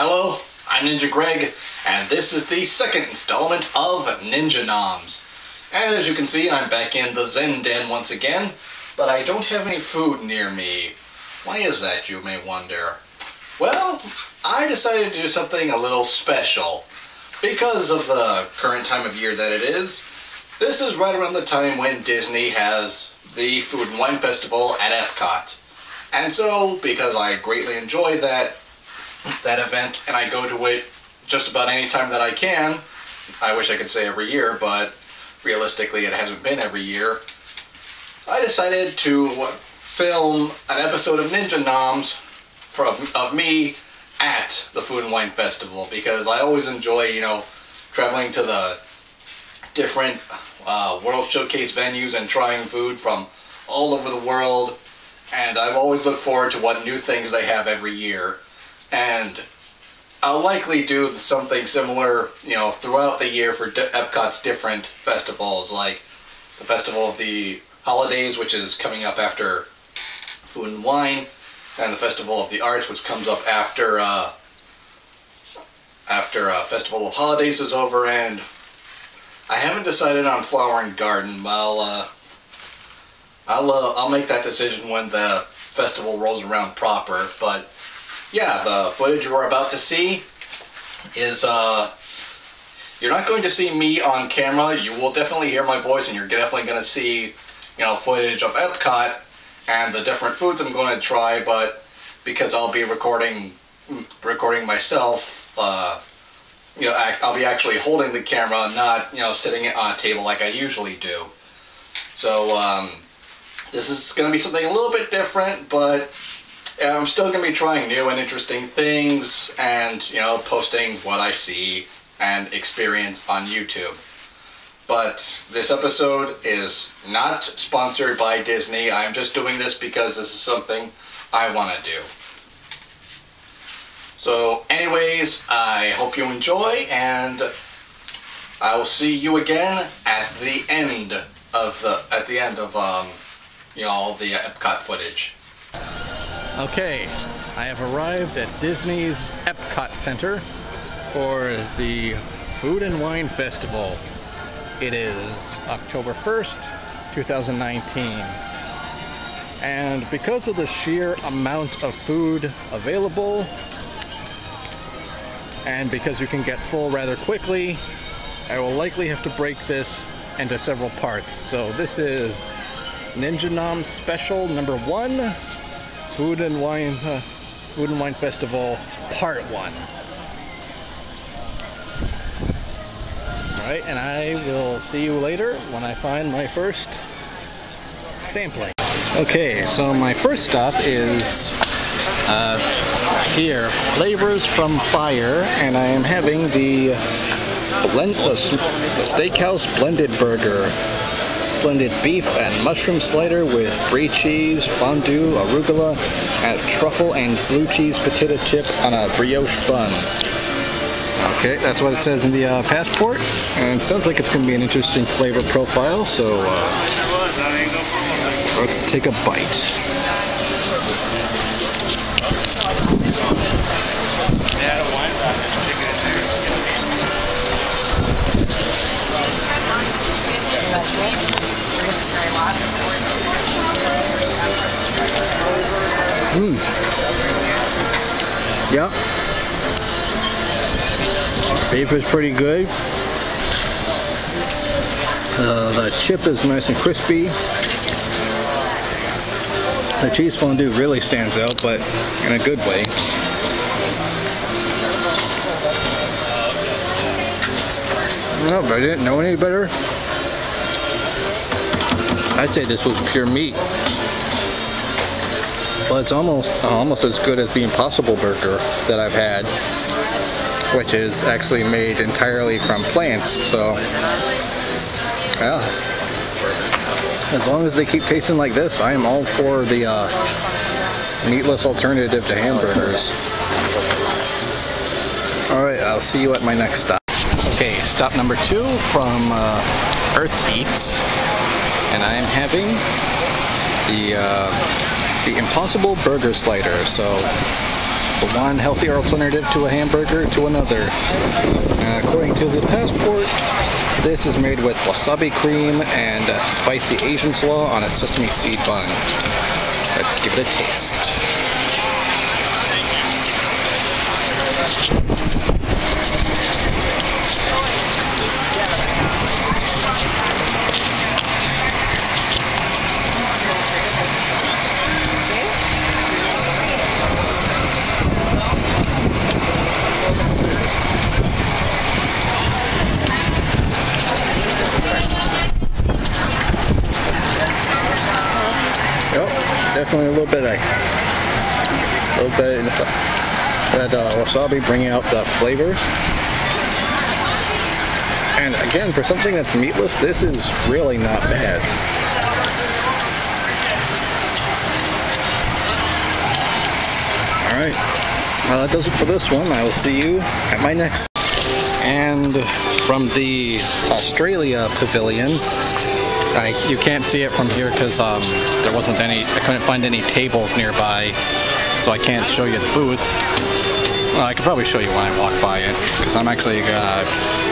Hello, I'm Ninja Greg, and this is the second installment of Ninja Noms. And as you can see, I'm back in the Zen Den once again, but I don't have any food near me. Why is that, you may wonder? Well, I decided to do something a little special. Because of the current time of year that it is, this is right around the time when Disney has the Food and Wine Festival at Epcot. And so, because I greatly enjoy that that event, and I go to it just about any time that I can. I wish I could say every year, but realistically, it hasn't been every year. I decided to film an episode of Ninja Noms from, of me at the Food and Wine Festival because I always enjoy, you know, traveling to the different uh, World Showcase venues and trying food from all over the world. And I've always looked forward to what new things they have every year and I'll likely do something similar, you know, throughout the year for Epcot's different festivals, like the Festival of the Holidays, which is coming up after Food and Wine, and the Festival of the Arts, which comes up after uh, after uh, Festival of Holidays is over, and I haven't decided on Flower and Garden. I'll uh, I'll uh, I'll make that decision when the festival rolls around proper, but yeah, the footage we're about to see is uh, you're not going to see me on camera. You will definitely hear my voice, and you're definitely going to see, you know, footage of Epcot and the different foods I'm going to try. But because I'll be recording, recording myself, uh, you know, I'll be actually holding the camera, not you know sitting on a table like I usually do. So um, this is going to be something a little bit different, but I'm still going to be trying new and interesting things and, you know, posting what I see and experience on YouTube. But this episode is not sponsored by Disney. I'm just doing this because this is something I want to do. So, anyways, I hope you enjoy, and I will see you again at the end of the at the end of um, you know the Epcot footage. Okay, I have arrived at Disney's Epcot Center for the Food and Wine Festival. It is October 1st, 2019. And because of the sheer amount of food available, and because you can get full rather quickly, I will likely have to break this into several parts. So this is Ninja Nom Special number one Food and Wine uh, Food and Wine Festival Part 1. Alright, and I will see you later when I find my first sampling. Okay, so my first stop is uh, here, Flavors from Fire, and I am having the blend, the, the Steakhouse Blended Burger blended beef and mushroom slider with brie cheese, fondue, arugula, and truffle and blue cheese potato chip on a brioche bun. Okay, that's what it says in the uh, passport, and sounds like it's going to be an interesting flavor profile, so uh, let's take a bite. Mmm. Yep. Beef is pretty good. Uh, the chip is nice and crispy. The cheese fondue really stands out, but in a good way. No, but I didn't know any better. I'd say this was pure meat. Well, it's almost almost as good as the Impossible Burger that I've had, which is actually made entirely from plants. So, yeah. As long as they keep tasting like this, I am all for the uh, meatless alternative to hamburgers. Alright, I'll see you at my next stop. Okay, stop number two from uh, Earth Eats, and I am having the uh, the Impossible Burger Slider. So one healthier alternative to a hamburger to another. Uh, according to the passport, this is made with wasabi cream and spicy Asian slaw on a sesame seed bun. Let's give it a taste. Yep, definitely a little bit of a little bit of that uh, wasabi bringing out the flavor. And again, for something that's meatless, this is really not bad. All right, well that does it for this one. I will see you at my next. And from the Australia Pavilion, I, you can't see it from here because um, there wasn't any, I couldn't find any tables nearby, so I can't show you the booth. Well, I could probably show you when I walk by it, because I'm actually gonna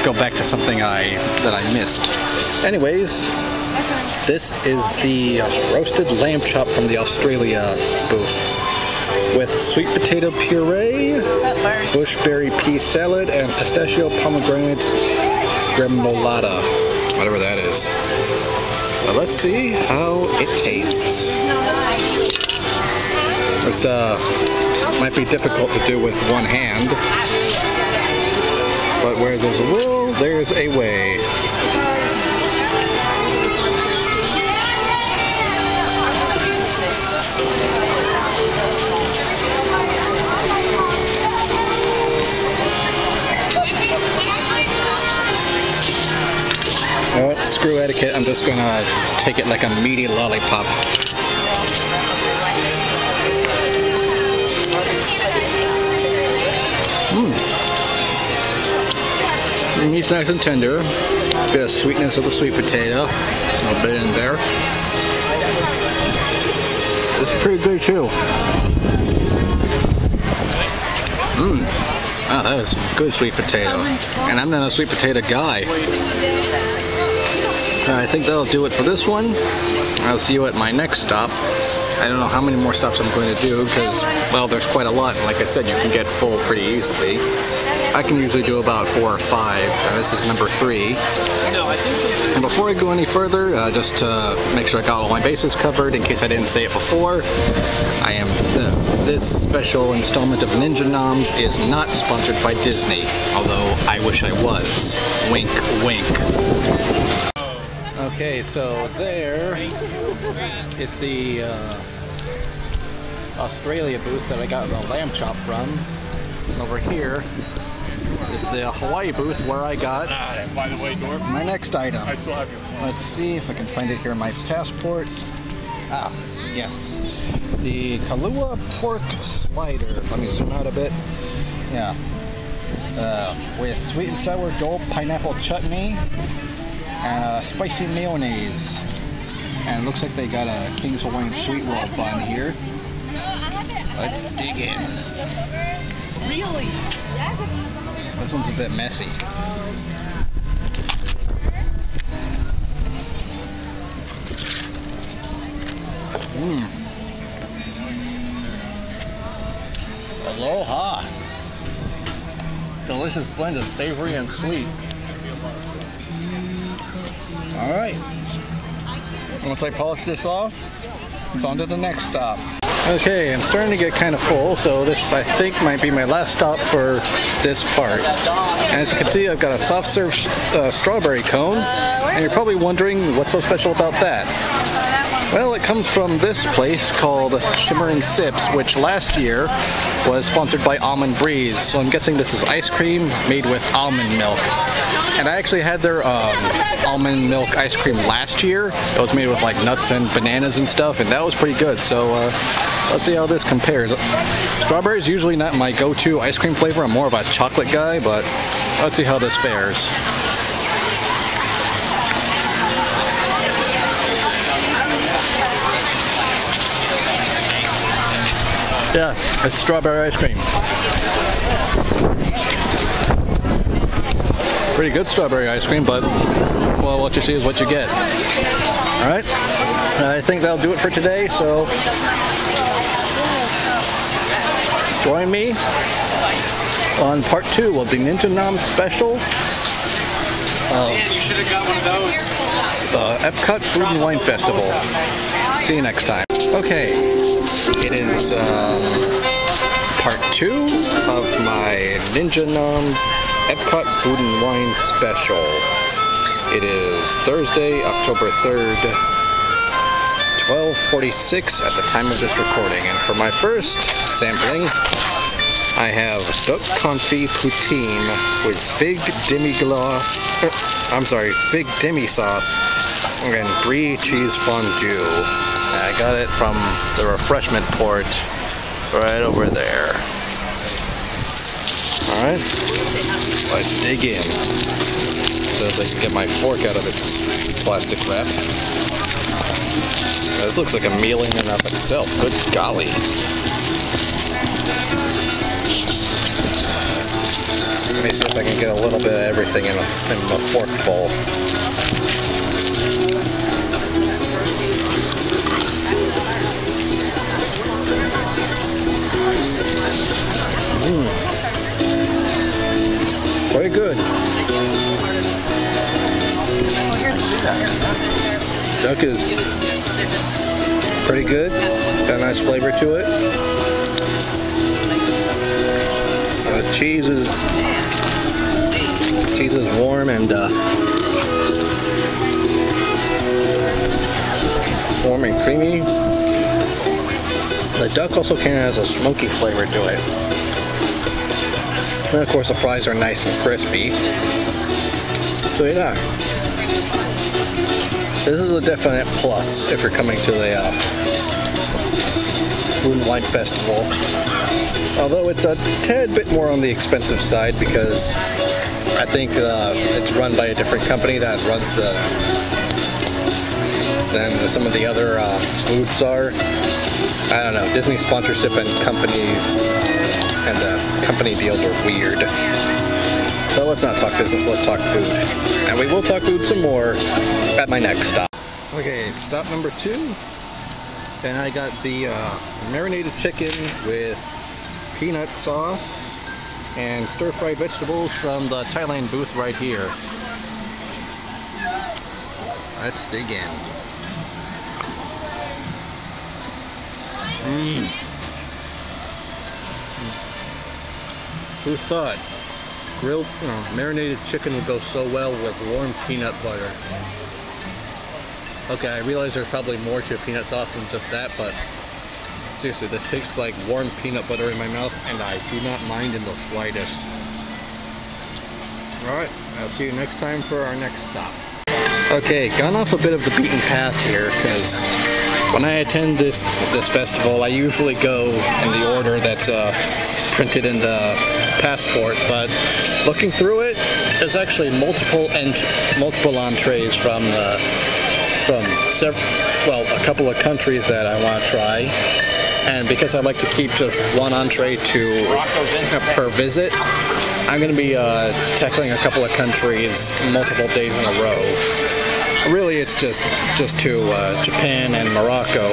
go back to something I that I missed. Anyways, this is the roasted lamb chop from the Australia booth with sweet potato puree, bushberry pea salad, and pistachio pomegranate gremolata, whatever that is. Let's see how it tastes. This uh, might be difficult to do with one hand, but where there's a will, there's a way. What? Screw etiquette. I'm just gonna take it like a meaty lollipop. Meat's nice and tender. Bit of sweetness of the sweet potato. A little bit in there. It's pretty good too. Mmm. Wow, that is good sweet potato. And I'm not a sweet potato guy. I think that'll do it for this one. I'll see you at my next stop. I don't know how many more stops I'm going to do because, well, there's quite a lot. Like I said, you can get full pretty easily. I can usually do about four or five. Uh, this is number three. And before I go any further, uh, just to make sure I got all my bases covered, in case I didn't say it before, I am uh, this special installment of Ninja Noms is not sponsored by Disney, although I wish I was. Wink, wink. Okay, so there is the uh, Australia booth that I got the lamb chop from. Over here is the Hawaii booth where I got Ah, by the way, Dorf, my next item. I still have your phone. Let's see if I can find it here in my passport. Ah, yes. The Kahlua pork slider. Let me zoom out a bit. Yeah. Uh, with sweet and sour Dole pineapple chutney and a spicy mayonnaise. And it looks like they got a King's Hawaiian sweet roll bun here. Let's dig in. Really? This one's a bit messy. Mmm. Aloha. Delicious blend of savory and sweet. All right. Once I polish this off, it's on to the next stop. Okay, I'm starting to get kind of full, so this I think might be my last stop for this part. And as you can see, I've got a soft serve uh, strawberry cone, and you're probably wondering what's so special about that. Well, it comes from this place called Shimmering Sips, which last year was sponsored by Almond Breeze. So I'm guessing this is ice cream made with almond milk. And I actually had their um, almond milk ice cream last year. It was made with like nuts and bananas and stuff, and that was pretty good. So uh, let's see how this compares. Strawberry is usually not my go-to ice cream flavor. I'm more of a chocolate guy, but let's see how this fares. Yeah, it's strawberry ice cream. Pretty good strawberry ice cream, but well, what you see is what you get. All right, I think that'll do it for today. So join me on part two of the Ninja Nom special. Man, you should have got one of those. the Epcot Food and Wine Festival. See you next time. Okay, it is um, part two of my Ninja Noms Epcot Food and Wine Special. It is Thursday, October 3rd, 1246 at the time of this recording. And for my first sampling, I have duck confit poutine with big demi-glace, er, I'm sorry, big demi-sauce and brie cheese fondue. I got it from the refreshment port right over there. Alright, let's dig in. So as I can get my fork out of its plastic wrap. This looks like a meal in and of itself. Good golly. Let me see if I can get a little bit of everything in a, in a forkful. Duck is pretty good. Got a nice flavor to it. Uh, cheese is cheese is warm and uh, warm and creamy. The duck also kind of has a smoky flavor to it. And of course the fries are nice and crispy. So yeah. This is a definite plus if you're coming to the uh, and Wine Festival. Although it's a tad bit more on the expensive side because I think uh, it's run by a different company that runs the than some of the other uh, booths are. I don't know. Disney sponsorship and companies and uh, company deals are weird. But let's not talk business. Let's talk food, and we will talk food some more at my next stop. Okay, stop number two, and I got the uh, marinated chicken with peanut sauce and stir-fried vegetables from the Thailand booth right here. Let's dig in. Mmm. Who thought grilled, you know, marinated chicken would go so well with warm peanut butter? Okay, I realize there's probably more to a peanut sauce than just that, but seriously, this tastes like warm peanut butter in my mouth, and I do not mind in the slightest. Alright, I'll see you next time for our next stop. Okay, gone off a bit of the beaten path here, because when I attend this this festival, I usually go in the order that's uh, printed in the passport. But looking through it, there's actually multiple ent- multiple entrees from uh, from several, well, a couple of countries that I want to try. And because I like to keep just one entree to per visit, I'm going to be uh, tackling a couple of countries multiple days in a row. Really, it's just just to uh, Japan and Morocco.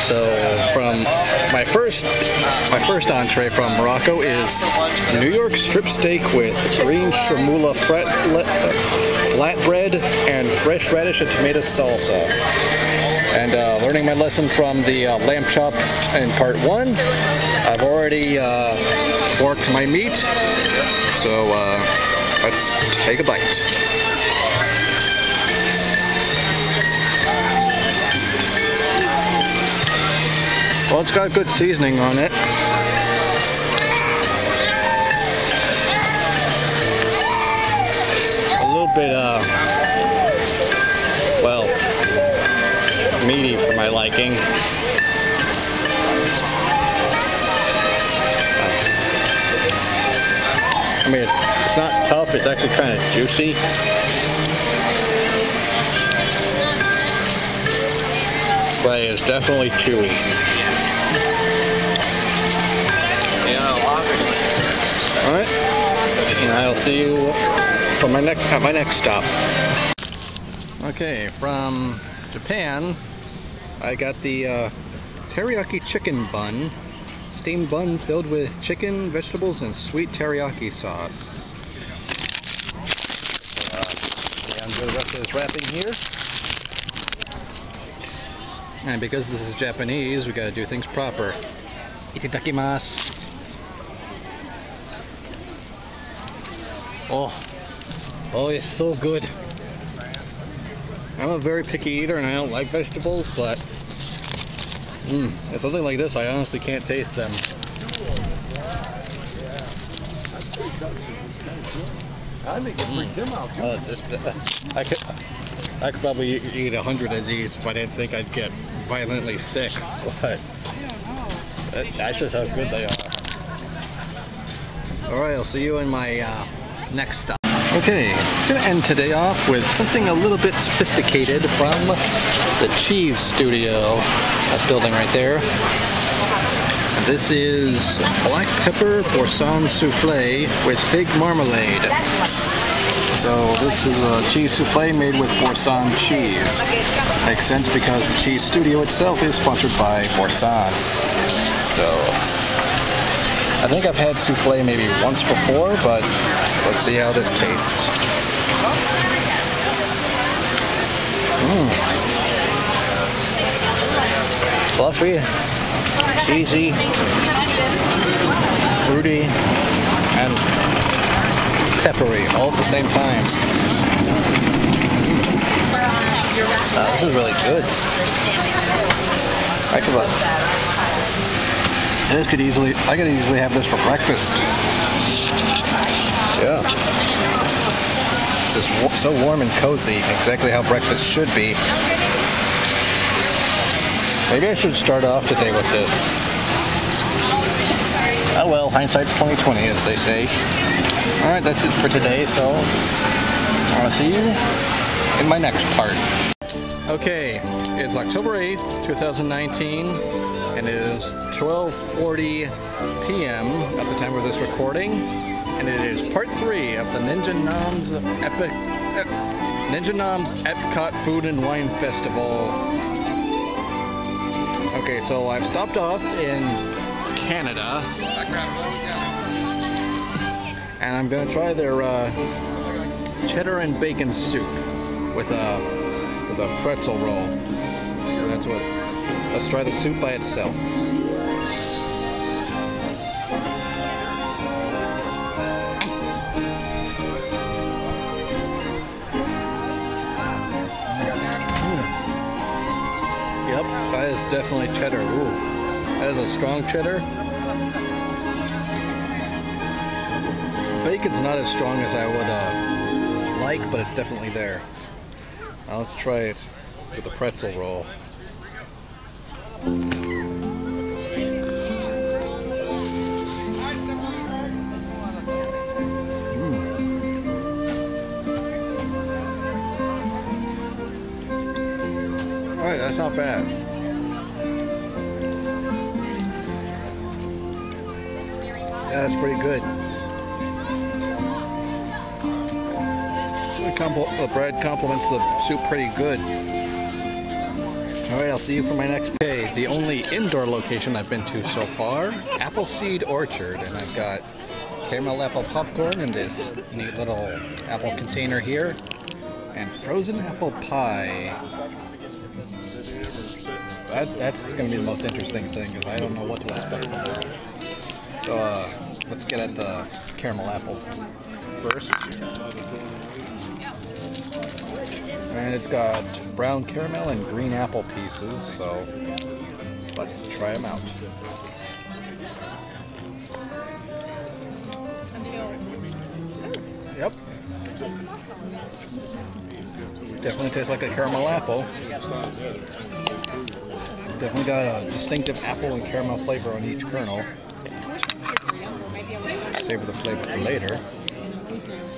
So from my first my first entree from Morocco is New York strip steak with green chermoula flat, flatbread and fresh radish and tomato salsa. And uh, learning my lesson from the uh, lamb chop in part one, I've already uh, forked my meat. So uh, let's take a bite. Well, it's got good seasoning on it. A little bit, uh, well, meaty for my liking. I mean, it's, not tough, it's actually kind of juicy. But it's definitely chewy. I'll see you for my next at my next stop. Okay, from Japan, I got the uh, teriyaki chicken bun, steamed bun filled with chicken, vegetables, and sweet teriyaki sauce. Uh, the rest of this wrapping here. And because this is Japanese, we gotta do things proper. Itadakimasu. Oh, oh, it's so good. I'm a very picky eater and I don't like vegetables, but mm, something like this, I honestly can't taste them. I think it freaked him out too. Uh, this, I could, I could probably eat a hundred of these if I didn't think I'd get violently sick. But that- that's just how good they are. All right, I'll see you in my uh, next stop. Okay, gonna end today off with something a little bit sophisticated from the Cheese Studio. That building right there. This is black pepper boursin souffle with fig marmalade. So this is a cheese souffle made with boursin cheese. Makes sense because the cheese studio itself is sponsored by boursin. So I think I've had souffle maybe once before, but let's see how this tastes. Mmm. Fluffy, cheesy, fruity, and peppery all at the same time. Uh, this is really good. I could, uh, this could easily, I could easily have this for breakfast. Yeah. This is so warm and cozy, exactly how breakfast should be. Maybe I should start off today with this. Oh well, hindsight's 2020, as they say. All right, that's it for today. So I'll see you in my next part. Okay, it's October 8th, 2019, and it is 12:40 p.m. at the time of this recording, and it is part three of the Ninja Noms Epic Ep- Ninja Noms Epcot Food and Wine Festival. Okay, so I've stopped off in Canada, and I'm gonna try their uh, cheddar and bacon soup with a with a pretzel roll. That's what. Let's try the soup by itself. Mm. Yep, that is definitely cheddar. Ooh, that is a strong cheddar. Bacon's not as strong as I would uh, like, but it's definitely there. Now let's try it with the pretzel roll. Not bad. Yeah, that's pretty good. The, bread complements the soup pretty good. Alright, I'll see you for my next day. The only indoor location I've been to so far, Appleseed Orchard, and I've got caramel apple popcorn in this neat little apple container here, and frozen apple pie. That, that's going to be the most interesting thing because I don't know what to expect from that. So uh, let's get at the caramel apple first. And it's got brown caramel and green apple pieces, so let's try them out. Yep. Definitely tastes like a caramel apple. Definitely got a distinctive apple and caramel flavor on each kernel. Savor the flavor for later.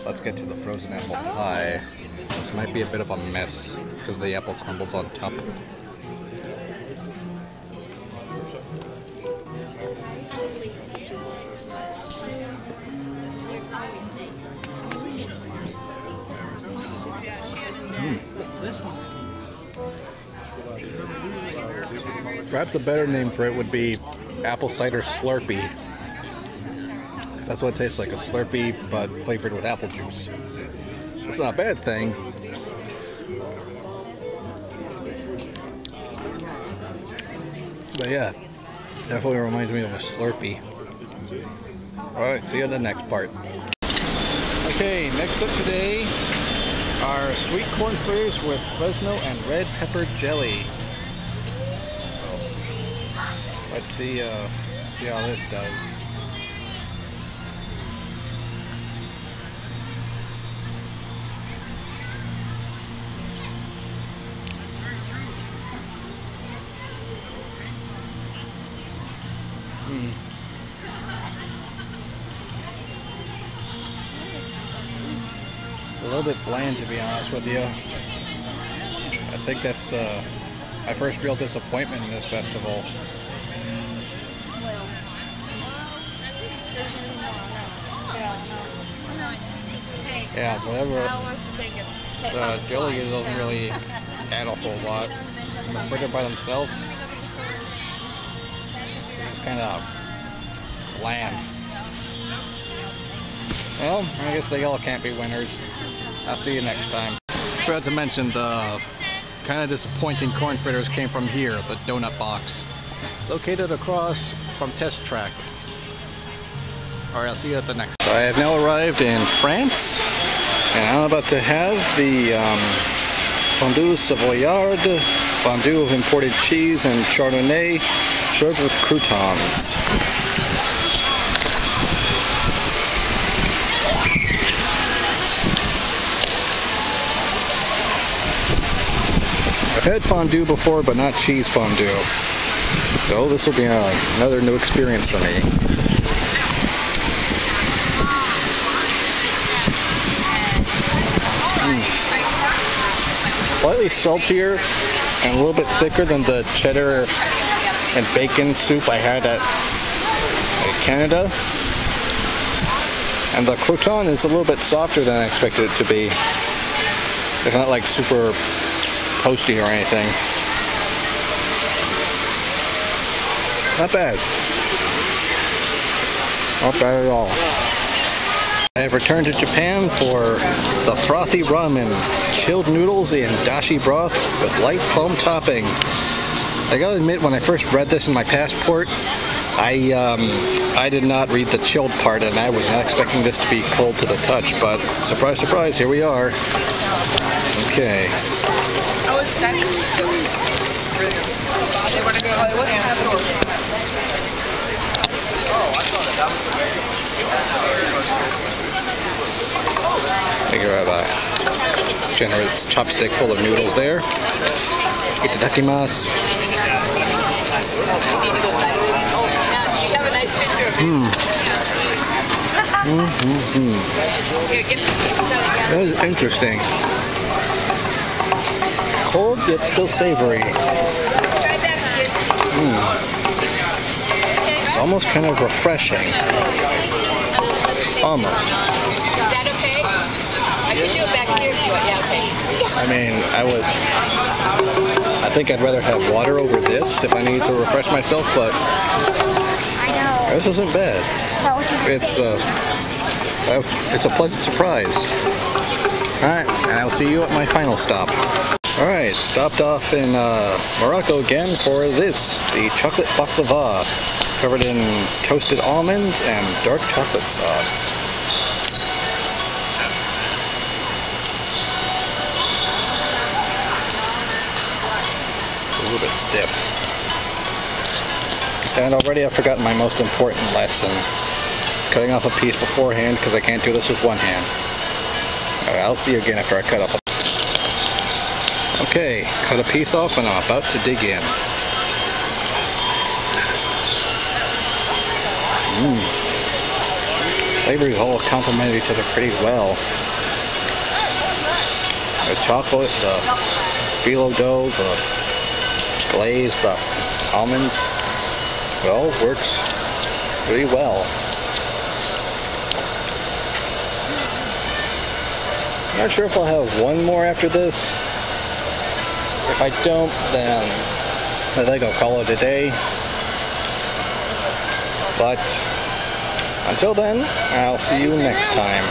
Let's get to the frozen apple pie. This might be a bit of a mess because the apple crumbles on top. Hmm. Perhaps a better name for it would be apple cider Slurpee. that's what it tastes like, a Slurpee, but flavored with apple juice. It's not a bad thing. But yeah, definitely reminds me of a Slurpee. Alright, see you in the next part. Okay, next up today are sweet corn fritters with Fresno and red pepper jelly. Let's see, uh, see how this does. Hmm. A little bit bland, to be honest with you. I think that's uh, my first real disappointment in this festival. Yeah, whatever. The jelly doesn't really add a whole lot. The fritter by themselves, it's kind of bland. Well, I guess they all can't be winners. I'll see you next time. Forgot to mention the kind of disappointing corn fritters came from here, the donut box. Located across from Test Track. Alright, I'll see you at the next. So I have now arrived in France, and I'm about to have the um, fondue savoyard, fondue of imported cheese and chardonnay, served with croutons. I've had fondue before, but not cheese fondue. So this will be uh, another new experience for me. Mm. Slightly saltier and a little bit thicker than the cheddar and bacon soup I had at Canada. And the crouton is a little bit softer than I expected it to be. It's not like super toasty or anything. Not bad. Not bad at all. I have returned to Japan for the frothy ramen, chilled noodles in dashi broth with light foam topping. I gotta admit, when I first read this in my passport, I um, I did not read the chilled part, and I was not expecting this to be cold to the touch. But surprise, surprise, here we are. Okay. Oh, it's actually so They want to go. Oh, what's happening? I think you have a generous chopstick full of noodles there. Itadakimasu. Of it. Hmm. Here, That is interesting. Cold yet still savory. Mm. It's almost kind of refreshing. Almost. Is that okay? I can do it back here if you want. Yeah, okay. I mean, I would. I think I'd rather have water over this if I need to refresh myself, but I know. this isn't bad. That was a It's uh, uh, it's a pleasant surprise. All right, and I'll see you at my final stop. All right, stopped off in uh, Morocco again for this, the chocolate baklava, covered in toasted almonds and dark chocolate sauce. A little bit stiff. And already I've forgotten my most important lesson. Cutting off a piece beforehand because I can't do this with one hand. I'll see you again after I cut off a Okay, cut a piece off and I'm about to dig in. Mmm. Flavors all complement each other pretty well. The chocolate, the phyllo dough, the glaze, the almonds, all works really well. Not sure if I'll have one more after this. If I don't, then I think I'll call it a day. But until then, I'll see you next time.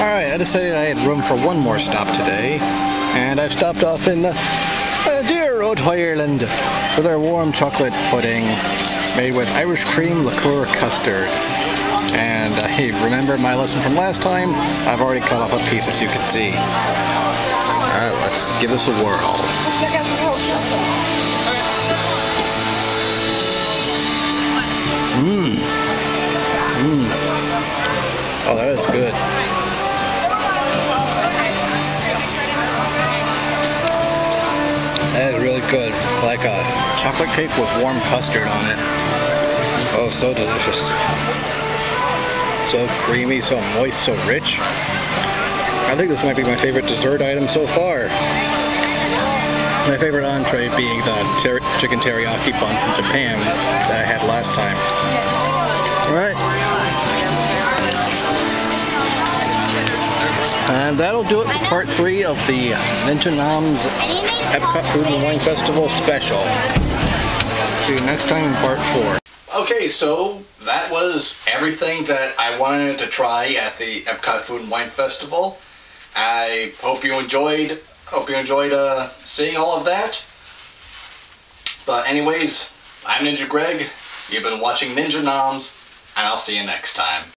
Alright, I decided I had room for one more stop today, and I've stopped off in uh, dear Ireland for their warm chocolate pudding made with Irish cream liqueur custard. And I remember my lesson from last time, I've already cut off a piece as you can see. Alright, let's give this a whirl. Mmm. Mmm. Oh, that is good. Really good. Like a chocolate cake with warm custard on it. Oh, so delicious. So creamy, so moist, so rich. I think this might be my favorite dessert item so far. My favorite entree being the ter- chicken teriyaki bun from Japan that I had last time. Alright. And that'll do it for part three of the Ninja Noms Epcot Food and Wine Festival special. See you next time in part four. Okay, so that was everything that I wanted to try at the Epcot Food and Wine Festival. I hope you enjoyed. Hope you enjoyed uh, seeing all of that. But anyways, I'm Ninja Greg. You've been watching Ninja Noms, and I'll see you next time.